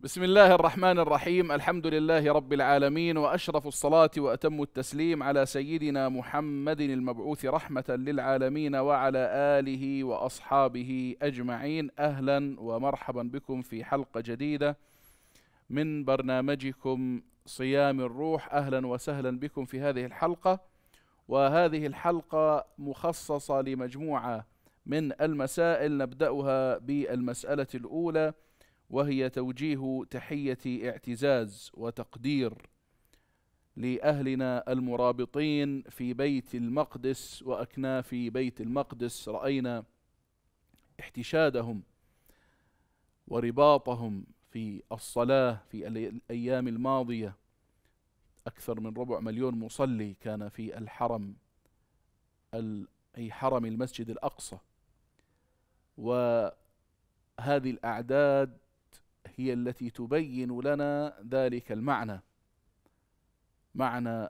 بسم الله الرحمن الرحيم الحمد لله رب العالمين واشرف الصلاه واتم التسليم على سيدنا محمد المبعوث رحمه للعالمين وعلى اله واصحابه اجمعين أهلا ومرحبا بكم في حلقه جديده من برنامجكم صيام الروح أهلا وسهلا بكم في هذه الحلقة وهذه الحلقة مخصصه لمجموعه من المسائل نبداها بالمساله الاولى وهي توجيه تحية اعتزاز وتقدير لأهلنا المرابطين في بيت المقدس وأكناف بيت المقدس. رأينا احتشادهم ورباطهم في الصلاة في الأيام الماضية. أكثر من ربع مليون مصلي كان في الحرم أي حرم المسجد الأقصى. وهذه الأعداد هي التي تبين لنا ذلك المعنى. معنى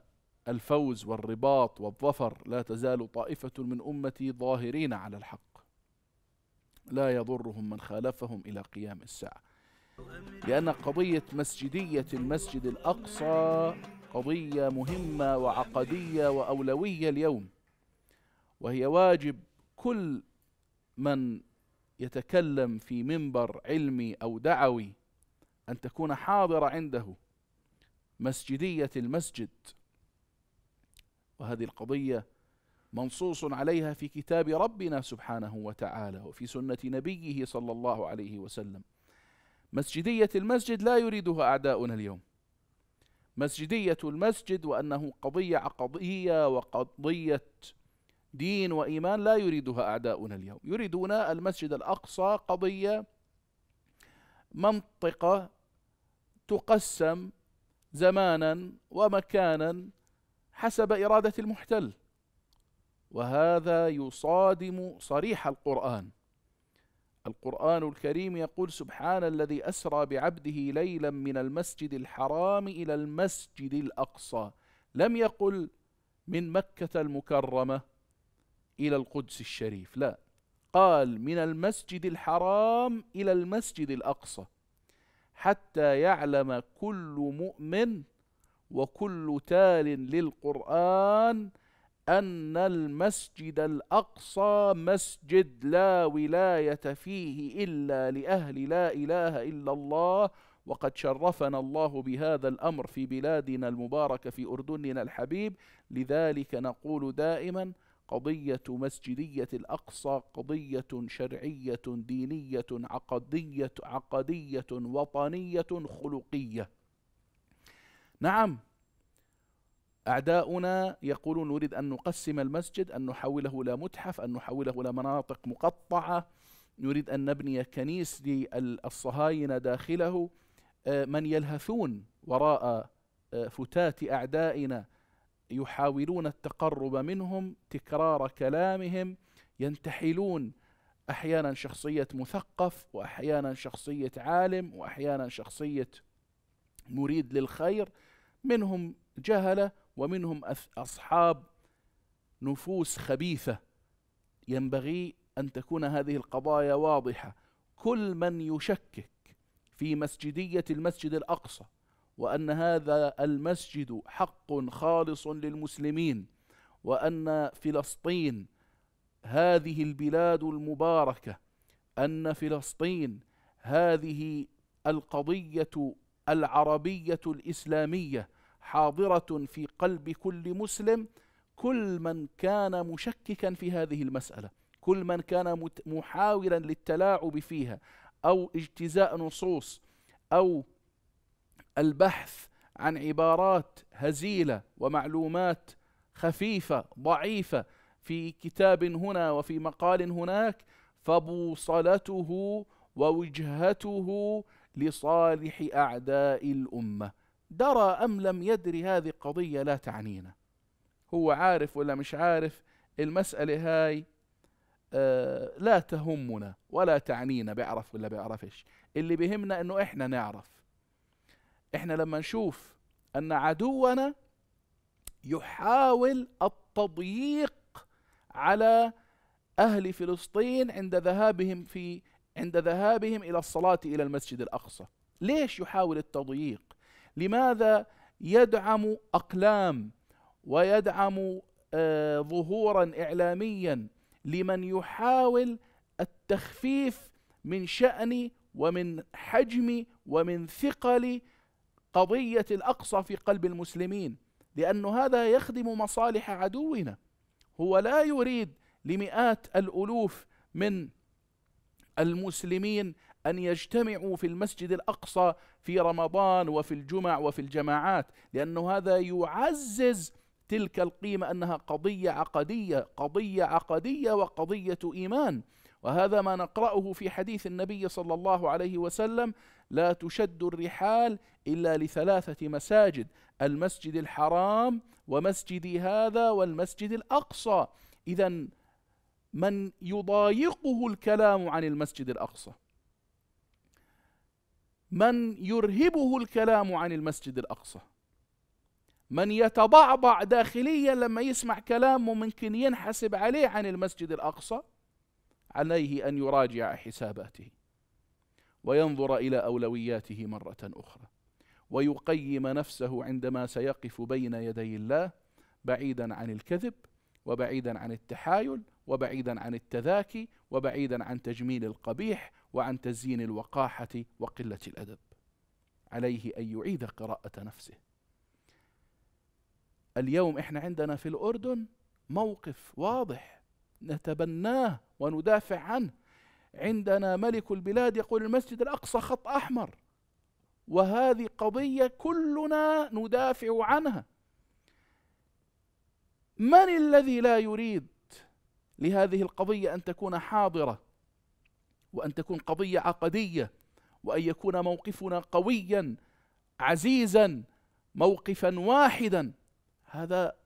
الفوز والرباط والظفر لا تزال طائفة من أمتي ظاهرين على الحق. لا يضرهم من خالفهم إلى قيام الساعة. لأن قضية مسجدية المسجد الأقصى قضية مهمة وعقدية وأولوية اليوم. وهي واجب كل من يتكلم في منبر علمي أو دعوي أن تكون حاضرة عنده مسجدية المسجد. وهذه القضية منصوص عليها في كتاب ربنا سبحانه وتعالى وفي سنة نبيه صلى الله عليه وسلم. مسجدية المسجد لا يريدها أعداؤنا اليوم. مسجدية المسجد وأنه قضية عقدية وقضية دين وإيمان لا يريدها أعداؤنا اليوم. يريدون المسجد الأقصى قضية منطقة تقسم زمانا ومكانا حسب إرادة المحتل. وهذا يصادم صريح القرآن. القرآن الكريم يقول سبحان الذي أسرى بعبده ليلا من المسجد الحرام إلى المسجد الأقصى. لم يقل من مكة المكرمة إلى القدس الشريف. لا. قال من المسجد الحرام إلى المسجد الأقصى. حتى يعلم كل مؤمن وكل تال للقرآن أن المسجد الأقصى مسجد لا ولاية فيه إلا لأهل لا إله إلا الله وقد شرفنا الله بهذا الأمر في بلادنا المباركة في أردننا الحبيب. لذلك نقول دائما قضية مسجدية الأقصى قضية شرعية دينية عقدية عقدية وطنية خلقية. نعم أعداؤنا يقولون نريد أن نقسم المسجد أن نحوله إلى متحف أن نحوله إلى مناطق مقطعة نريد أن نبني كنيس للصهاينة داخله آه، من يلهثون وراء آه، فتات أعدائنا يحاولون التقرب منهم تكرار كلامهم ينتحلون أحيانا شخصية مثقف وأحيانا شخصية عالم وأحيانا شخصية مريد للخير. منهم جهلة ومنهم أصحاب نفوس خبيثة. ينبغي أن تكون هذه القضايا واضحة. كل من يشكك في مسجدية المسجد الأقصى وأن هذا المسجد حق خالص للمسلمين وأن فلسطين هذه البلاد المباركة أن فلسطين هذه القضية العربية الإسلامية حاضرة في قلب كل مسلم كل من كان مشككا في هذه المسألة كل من كان محاولا للتلاعب فيها أو اجتزاء نصوص أو البحث عن عبارات هزيلة ومعلومات خفيفة ضعيفة في كتاب هنا وفي مقال هناك فبوصلته ووجهته لصالح أعداء الأمة. درى أم لم يدري هذه قضية لا تعنينا. هو عارف ولا مش عارف؟ المسألة هاي آه لا تهمنا ولا تعنينا بيعرف ولا بيعرفش. اللي بيهمنا إنه إحنا نعرف. إحنا لما نشوف أن عدونا يحاول التضييق على أهل فلسطين عند ذهابهم في عند ذهابهم إلى الصلاة إلى المسجد الأقصى. ليش يحاول التضييق؟ لماذا يدعم أقلام ويدعم آه ظهورا إعلاميا لمن يحاول التخفيف من شأن ومن حجم ومن ثقل قضية الأقصى في قلب المسلمين لأن هذا يخدم مصالح عدونا. هو لا يريد لمئات الألوف من المسلمين أن يجتمعوا في المسجد الأقصى في رمضان وفي الجمع وفي الجماعات لأن هذا يعزز تلك القيمة أنها قضية عقدية قضية عقدية وقضية إيمان. وهذا ما نقرأه في حديث النبي صلى الله عليه وسلم لا تشد الرحال إلا لثلاثة مساجد المسجد الحرام ومسجدي هذا والمسجد الأقصى. إذا من يضايقه الكلام عن المسجد الأقصى. من يرهبه الكلام عن المسجد الأقصى. من يتضعضع داخليا لما يسمع كلام ممكن ينحسب عليه عن المسجد الأقصى عليه أن يراجع حساباته. وينظر إلى أولوياته مرة أخرى ويقيم نفسه عندما سيقف بين يدي الله بعيدا عن الكذب وبعيدا عن التحايل وبعيدا عن التذاكي وبعيدا عن تجميل القبيح وعن تزيين الوقاحة وقلة الأدب. عليه أن يعيد قراءة نفسه. اليوم إحنا عندنا في الأردن موقف واضح نتبناه وندافع عنه. عندنا ملك البلاد يقول المسجد الأقصى خط أحمر وهذه قضية كلنا ندافع عنها. من الذي لا يريد لهذه القضية أن تكون حاضرة وأن تكون قضية عقدية وأن يكون موقفنا قويا عزيزا موقفا واحدا؟ هذا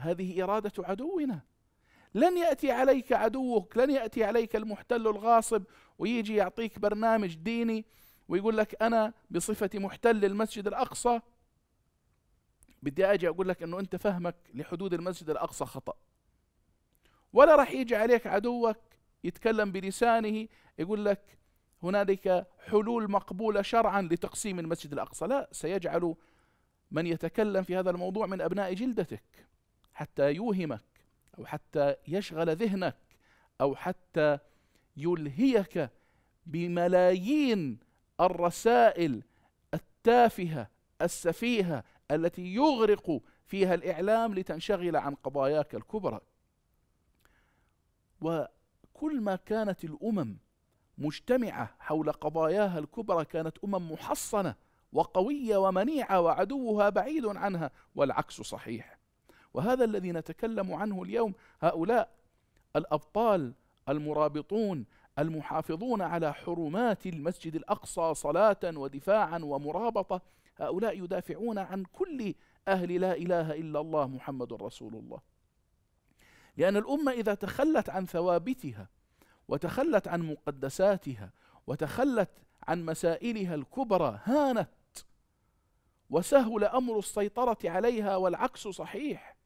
هذه إرادة عدونا. لن يأتي عليك عدوك لن يأتي عليك المحتل الغاصب ويجي يعطيك برنامج ديني ويقول لك أنا بصفتي محتل المسجد الأقصى. بدي أجي أقول لك أنه أنت فهمك لحدود المسجد الأقصى خطأ. ولا راح يجي عليك عدوك يتكلم بلسانه يقول لك هنالك حلول مقبولة شرعا لتقسيم المسجد الأقصى. لا سيجعل من يتكلم في هذا الموضوع من أبناء جلدتك حتى يوهمك أو حتى يشغل ذهنك أو حتى يلهيك بملايين الرسائل التافهة السفيهة التي يغرق فيها الإعلام لتنشغل عن قضاياك الكبرى. وكل ما كانت الأمم مجتمعة حول قضاياها الكبرى كانت أمم محصنة وقوية ومنيعة وعدوها بعيد عنها والعكس صحيح. وهذا الذي نتكلم عنه اليوم هؤلاء الأبطال المرابطون المحافظون على حرمات المسجد الأقصى صلاة ودفاعا ومرابطة هؤلاء يدافعون عن كل أهل لا إله إلا الله محمد رسول الله. لأن الأمة إذا تخلت عن ثوابتها وتخلت عن مقدساتها وتخلت عن مسائلها الكبرى هانت وسهل أمر السيطرة عليها والعكس صحيح.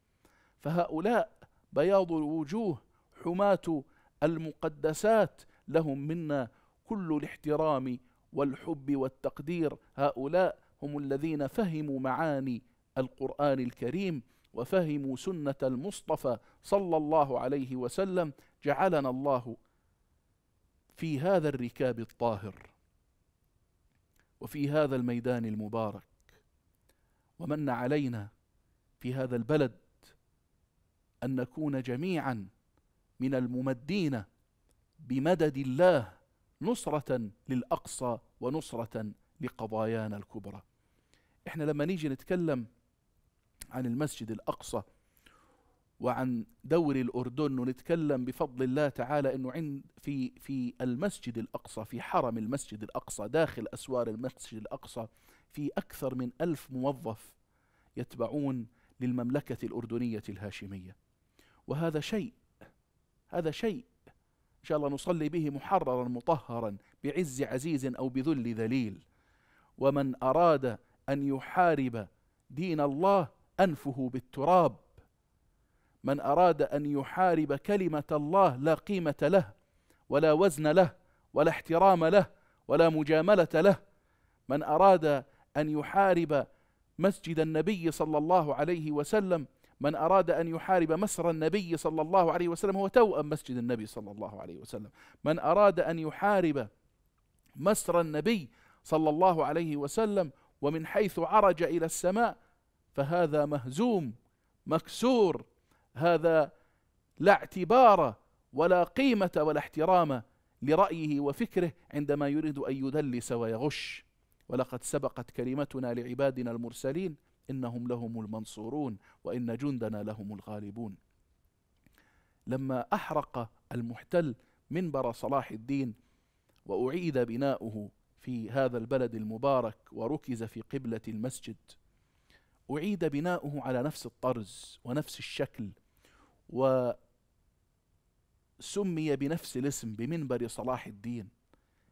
فهؤلاء بياض الوجوه حماة المقدسات لهم منا كل الاحترام والحب والتقدير. هؤلاء هم الذين فهموا معاني القرآن الكريم وفهموا سنة المصطفى صلى الله عليه وسلم. جعلنا الله في هذا الركاب الطاهر وفي هذا الميدان المبارك ومن علينا في هذا البلد أن نكون جميعا من الممدين بمدد الله نصرة للأقصى ونصرة لقضايانا الكبرى. إحنا لما نيجي نتكلم عن المسجد الأقصى وعن دور الأردن ونتكلم بفضل الله تعالى أنه عند في في المسجد الأقصى في حرم المسجد الأقصى داخل أسوار المسجد الأقصى في أكثر من ألف موظف يتبعون للمملكة الأردنية الهاشمية. وهذا شيء هذا شيء. إن شاء الله نصلي به محررا مطهرا بعز عزيز أو بذل ذليل. ومن أراد أن يحارب دين الله أنفه بالتراب. من أراد أن يحارب كلمة الله لا قيمة له ولا وزن له ولا احترام له ولا مجاملة له. من أراد أن يحارب مسجد النبي صلى الله عليه وسلم من أراد أن يحارب مسر النبي صلى الله عليه وسلم هو توأم مسجد النبي صلى الله عليه وسلم. من أراد أن يحارب مسر النبي صلى الله عليه وسلم ومن حيث عرج إلى السماء فهذا مهزوم مكسور. هذا لا اعتبار ولا قيمة ولا احترام لرأيه وفكره عندما يريد أن يدلس ويغش. ولقد سبقت كلمتنا لعبادنا المرسلين. إنهم لهم المنصورون وإن جندنا لهم الغالبون. لما أحرق المحتل منبر صلاح الدين وأعيد بناؤه في هذا البلد المبارك وركز في قبلة المسجد أعيد بناؤه على نفس الطرز ونفس الشكل وسمي بنفس الاسم بمنبر صلاح الدين.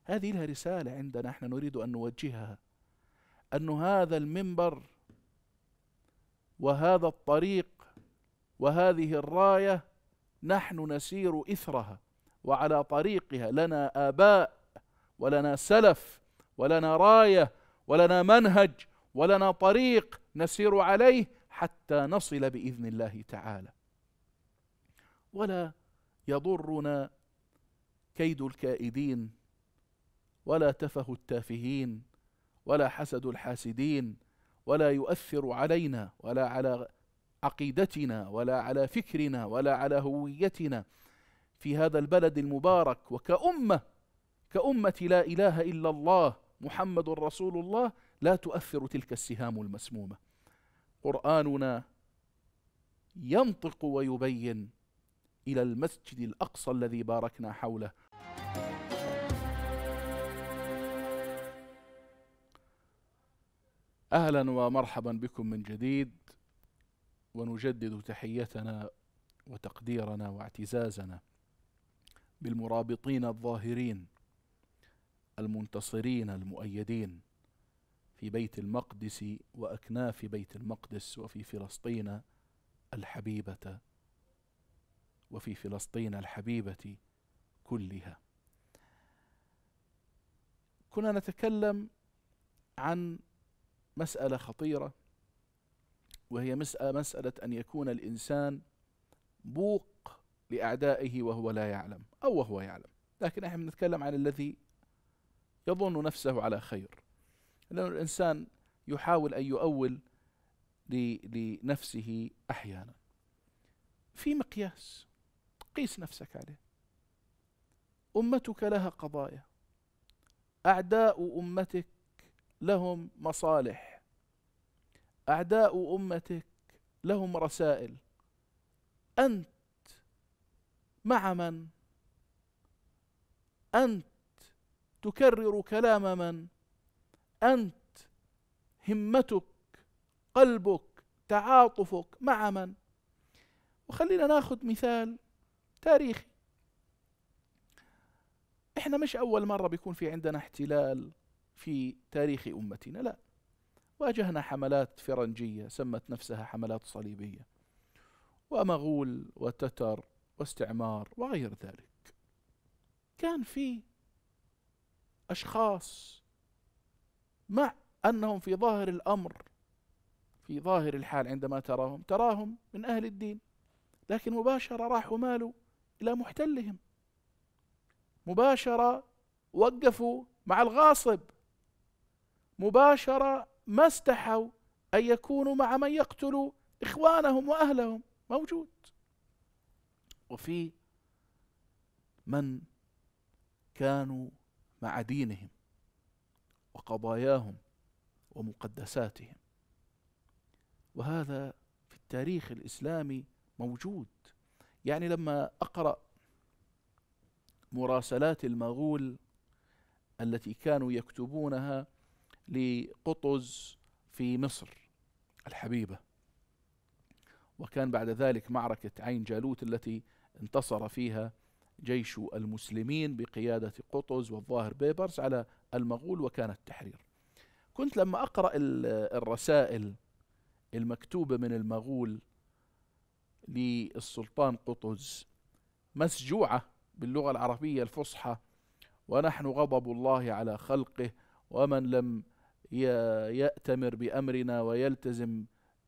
هذه لها رسالة عندنا إحنا نريد أن نوجهها أن هذا المنبر وهذا الطريق وهذه الراية نحن نسير إثرها وعلى طريقها لنا آباء ولنا سلف ولنا راية ولنا منهج ولنا طريق نسير عليه حتى نصل بإذن الله تعالى. ولا يضرنا كيد الكائدين ولا تفه التافهين ولا حسد الحاسدين ولا يؤثر علينا ولا على عقيدتنا ولا على فكرنا ولا على هويتنا في هذا البلد المبارك. وكأمة كأمة لا إله إلا الله محمد رسول الله لا تؤثر تلك السهام المسمومة. قرآننا ينطق ويبين إلى المسجد الأقصى الذي باركنا حوله. أهلا ومرحبا بكم من جديد ونجدد تحيتنا وتقديرنا واعتزازنا بالمرابطين الظاهرين المنتصرين المؤيدين في بيت المقدس وأكناف بيت المقدس وفي فلسطين الحبيبة وفي فلسطين الحبيبة كلها. كنا نتكلم عن مسألة خطيرة وهي مسألة أن يكون الإنسان بوق لأعدائه وهو لا يعلم أو وهو يعلم. لكن إحنا بنتكلم عن الذي يظن نفسه على خير. لأن الإنسان يحاول أن يؤول لنفسه أحيانا. في مقياس. قيس نفسك عليه. أمتك لها قضايا. أعداء أمتك لهم مصالح. أعداء أمتك لهم رسائل. أنت مع من؟ أنت تكرر كلام من؟ أنت همتك قلبك تعاطفك مع من؟ وخلينا ناخذ مثال تاريخي. إحنا مش أول مرة بيكون في عندنا احتلال في تاريخ أمتنا لا. واجهنا حملات فرنجية سمت نفسها حملات صليبية. ومغول وتتر واستعمار وغير ذلك. كان في أشخاص مع أنهم في ظاهر الأمر في ظاهر الحال عندما تراهم تراهم من أهل الدين لكن مباشرة راحوا مالوا إلى محتلهم. مباشرة وقفوا مع الغاصب. مباشرة ما استحوا أن يكونوا مع من يقتل إخوانهم وأهلهم. موجود. وفي من كانوا مع دينهم وقضاياهم ومقدساتهم. وهذا في التاريخ الإسلامي موجود. يعني لما أقرأ مراسلات المغول التي كانوا يكتبونها لقطز في مصر الحبيبة. وكان بعد ذلك معركة عين جالوت التي انتصر فيها جيش المسلمين بقيادة قطز والظاهر بيبرس على المغول وكان التحرير. كنت لما أقرأ الرسائل المكتوبة من المغول للسلطان قطز مسجوعة باللغة العربية الفصحى ونحن غضب الله على خلقه ومن لم يأتمر بأمرنا ويلتزم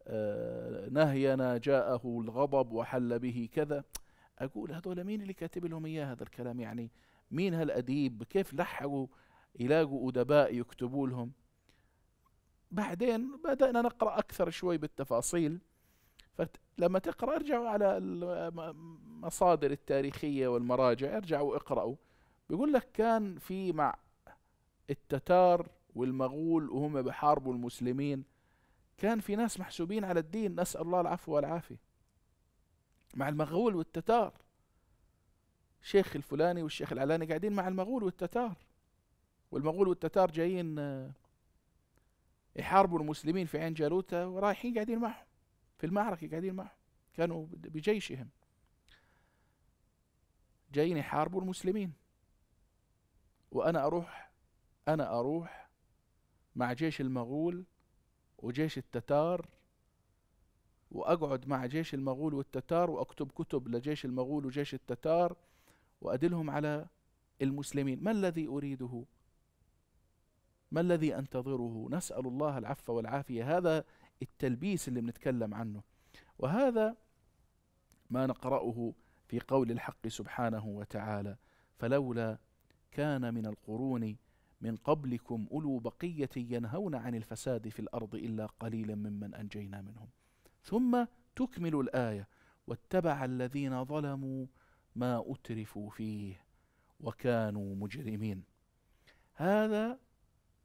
آه، نهينا جاءه الغضب وحل به كذا. أقول هذول مين اللي كاتب لهم إياه هذا الكلام؟ يعني مين هالأديب؟ كيف لحقوا يلاقوا أدباء يكتبوا لهم؟ بعدين بدأنا نقرأ أكثر شوي بالتفاصيل. فلما تقرأ ارجعوا على المصادر التاريخية والمراجع ارجعوا اقرأوا. بيقول لك كان في مع التتار والمغول وهم بحاربوا المسلمين. كان في ناس محسوبين على الدين نسأل الله العفو والعافية. مع المغول والتتار. الشيخ الفلاني والشيخ العلاني قاعدين مع المغول والتتار. والمغول والتتار جايين آه، يحاربوا المسلمين في عين جالوتا ورايحين قاعدين معهم. في المعركة قاعدين معهم. كانوا بجيشهم. جايين يحاربوا المسلمين. وأنا أروح أنا أروح مع جيش المغول وجيش التتار وأقعد مع جيش المغول والتتار وأكتب كتب لجيش المغول وجيش التتار وأدلهم على المسلمين. ما الذي أريده؟ ما الذي أنتظره؟ نسأل الله العفو والعافية. هذا التلبيس اللي بنتكلم عنه. وهذا ما نقرأه في قول الحق سبحانه وتعالى فلولا كان من القرون من قبلكم أولو بقية ينهون عن الفساد في الأرض إلا قليلا ممن أنجينا منهم. ثم تكمل الآية واتبع الذين ظلموا ما أترفوا فيه وكانوا مجرمين. هذا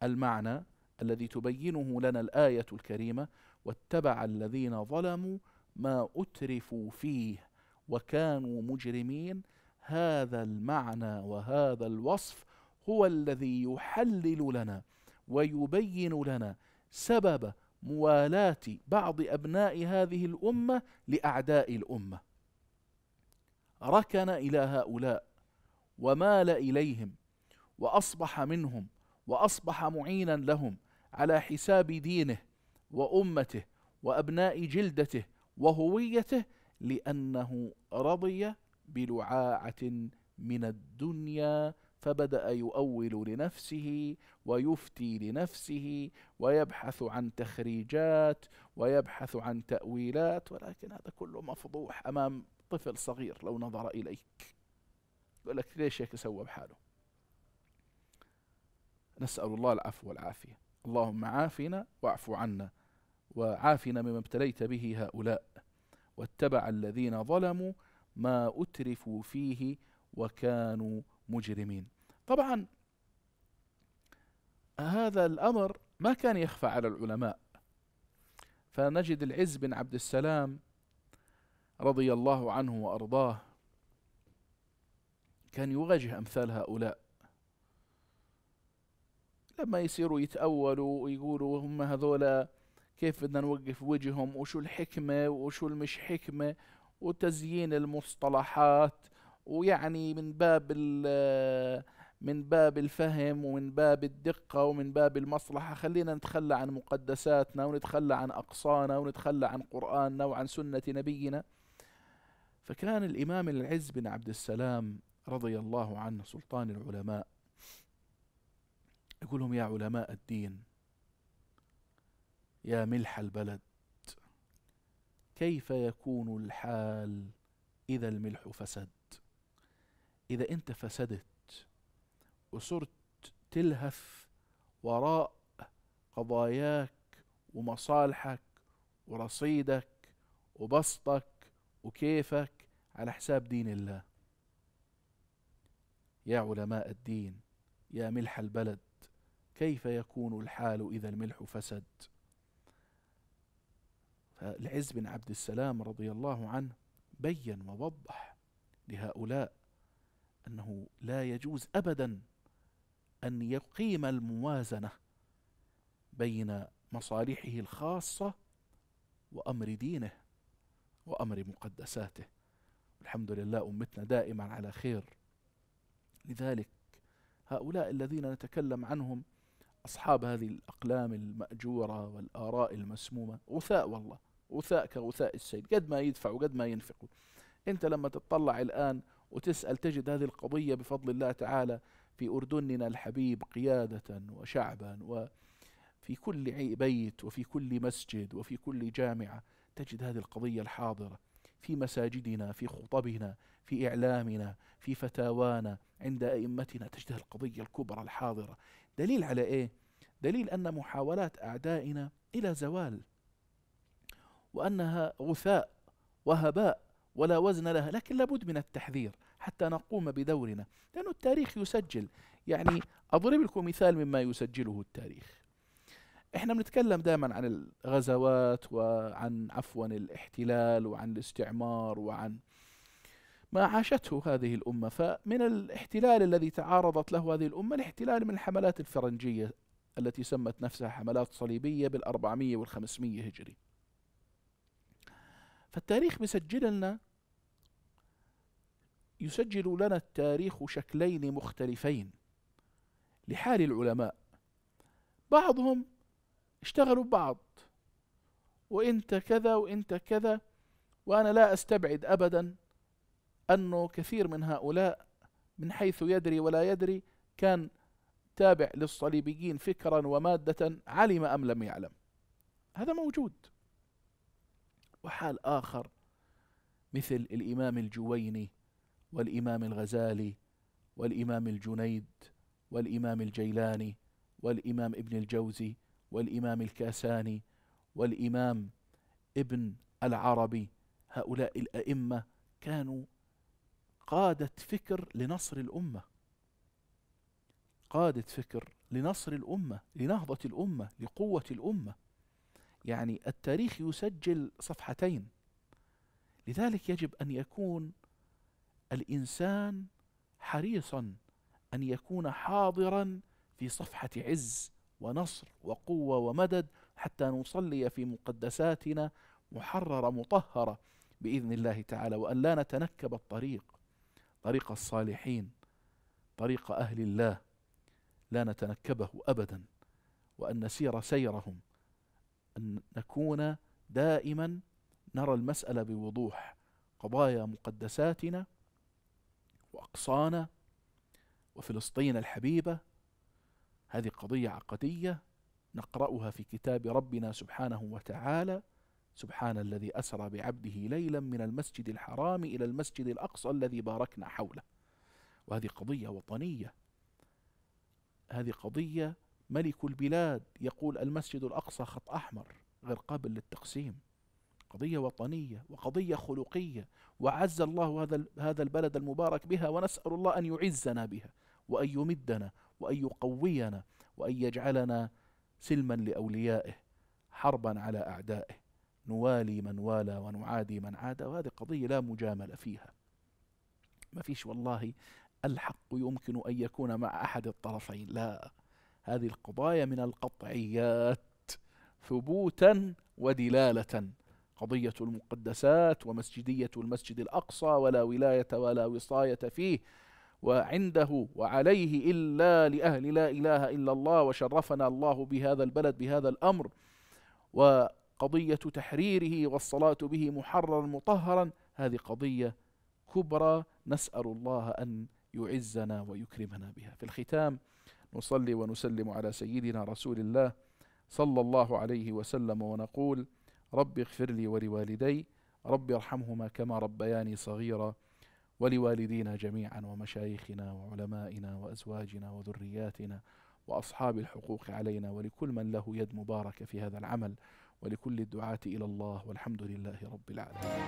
المعنى الذي تبينه لنا الآية الكريمة واتبع الذين ظلموا ما أترفوا فيه وكانوا مجرمين. هذا المعنى وهذا الوصف هو الذي يحلل لنا ويبين لنا سبب موالاة بعض أبناء هذه الأمة لأعداء الأمة. ركن إلى هؤلاء ومال إليهم وأصبح منهم وأصبح معينا لهم على حساب دينه وأمته وأبناء جلدته وهويته لأنه رضي بلعاعة من الدنيا فبدأ يؤول لنفسه ويفتي لنفسه ويبحث عن تخريجات ويبحث عن تأويلات ولكن هذا كله مفضوح أمام طفل صغير لو نظر إليك. يقول لك ليش هيك سوى بحاله؟ نسأل الله العفو والعافية. اللهم عافنا واعف عنا وعافنا مما ابتليت به هؤلاء واتبع الذين ظلموا ما أترفوا فيه وكانوا مجرمين. طبعا هذا الأمر ما كان يخفى على العلماء. فنجد العز بن عبد السلام رضي الله عنه وأرضاه كان يواجه أمثال هؤلاء. لما يصيروا يتأولوا ويقولوا هم هذولا كيف بدنا نوقف وجههم وشو الحكمة وشو المش حكمة وتزيين المصطلحات ويعني من باب من باب الفهم ومن باب الدقة ومن باب المصلحة. خلينا نتخلى عن مقدساتنا ونتخلى عن أقصانا ونتخلى عن قرآننا وعن سنة نبينا. فكان الإمام العز بن عبد السلام رضي الله عنه سلطان العلماء يقول لهم يا علماء الدين يا ملح البلد كيف يكون الحال إذا الملح فسد؟ إذا أنت فسدت وصرت تلهث وراء قضاياك ومصالحك ورصيدك وبسطك وكيفك على حساب دين الله. يا علماء الدين يا ملح البلد كيف يكون الحال إذا الملح فسد؟ فالعز بن عبد السلام رضي الله عنه بين ووضح لهؤلاء أنه لا يجوز أبدا أن يقيم الموازنة بين مصالحه الخاصة وأمر دينه وأمر مقدساته. الحمد لله أمتنا دائما على خير. لذلك هؤلاء الذين نتكلم عنهم أصحاب هذه الأقلام المأجورة والآراء المسمومة غثاء والله غثاء كغثاء السيل قد ما يدفعوا قد ما ينفقوا أنت لما تطلع الآن وتسأل تجد هذه القضية بفضل الله تعالى في أردننا الحبيب قيادة وشعبا في كل بيت وفي كل مسجد وفي كل جامعة تجد هذه القضية الحاضرة في مساجدنا في خطبنا في إعلامنا في فتاوانا عند أئمتنا تجد القضية الكبرى الحاضرة دليل على إيه؟ دليل أن محاولات أعدائنا إلى زوال وأنها غثاء وهباء ولا وزن لها لكن لابد من التحذير حتى نقوم بدورنا لأن التاريخ يسجل. يعني أضرب لكم مثال مما يسجله التاريخ. إحنا بنتكلم دائما عن الغزوات وعن عفوا الاحتلال وعن الاستعمار وعن ما عاشته هذه الأمة. فمن الاحتلال الذي تعارضت له هذه الأمة الاحتلال من الحملات الفرنجية التي سمت نفسها حملات صليبية بالأربعمية والخمسمية هجري. فالتاريخ بيسجل لنا يسجل لنا التاريخ شكلين مختلفين لحال العلماء. بعضهم اشتغلوا ببعض وإنت كذا وإنت كذا وأنا لا أستبعد ابدا أنه كثير من هؤلاء من حيث يدري ولا يدري كان تابع للصليبيين فكرا ومادة علم أم لم يعلم. هذا موجود. وحال آخر مثل الإمام الجويني والإمام الغزالي والإمام الجنيد والإمام الجيلاني والإمام ابن الجوزي والإمام الكاساني والإمام ابن العربي هؤلاء الأئمة كانوا قادة فكر لنصر الأمة. قادة فكر لنصر الأمة لنهضة الأمة لقوة الأمة. يعني التاريخ يسجل صفحتين. لذلك يجب أن يكون الإنسان حريصا أن يكون حاضرا في صفحة عز ونصر وقوة ومدد حتى نصلي في مقدساتنا محررة مطهرة بإذن الله تعالى وأن لا نتنكب الطريق طريق الصالحين طريق أهل الله. لا نتنكبه أبدا وأن نسير سيرهم. أن نكون دائما نرى المسألة بوضوح قضايا مقدساتنا وأقصانا وفلسطين الحبيبة. هذه قضية عقدية نقرأها في كتاب ربنا سبحانه وتعالى سبحان الذي أسرى بعبده ليلا من المسجد الحرام إلى المسجد الأقصى الذي باركنا حوله. وهذه قضية وطنية. هذه قضية ملك البلاد يقول المسجد الأقصى خط أحمر غير قابل للتقسيم. قضية وطنية وقضية خلقية وعز الله هذا هذا البلد المبارك بها ونسأل الله أن يعزنا بها وأن يمدنا وأن يقوينا وأن يجعلنا سلما لأوليائه حربا على أعدائه نوالي من والى ونعادي من عادى. وهذه قضية لا مجاملة فيها. ما فيش والله الحق يمكن أن يكون مع أحد الطرفين. لا. هذه القضايا من القطعيات ثبوتا ودلالة. قضية المقدسات ومسجدية المسجد الأقصى ولا ولاية ولا وصاية فيه وعنده وعليه إلا لأهل لا إله إلا الله وشرفنا الله بهذا البلد بهذا الأمر. وقضية تحريره والصلاة به محررا مطهرا هذه قضية كبرى نسأل الله أن يعزنا ويكرمنا بها. في الختام نصلي ونسلم على سيدنا رسول الله صلى الله عليه وسلم ونقول رب اغفر لي ولوالدي رب ارحمهما كما ربياني صغيرا ولوالدينا جميعا ومشايخنا وعلمائنا وأزواجنا وذرياتنا وأصحاب الحقوق علينا ولكل من له يد مباركة في هذا العمل ولكل الدعاة إلى الله والحمد لله رب العالمين.